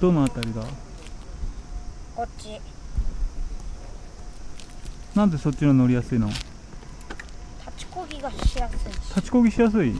どのあたりが？こっち。なんでそっちの乗りやすいの？立ちこぎがしやすい立ちこぎしやすい？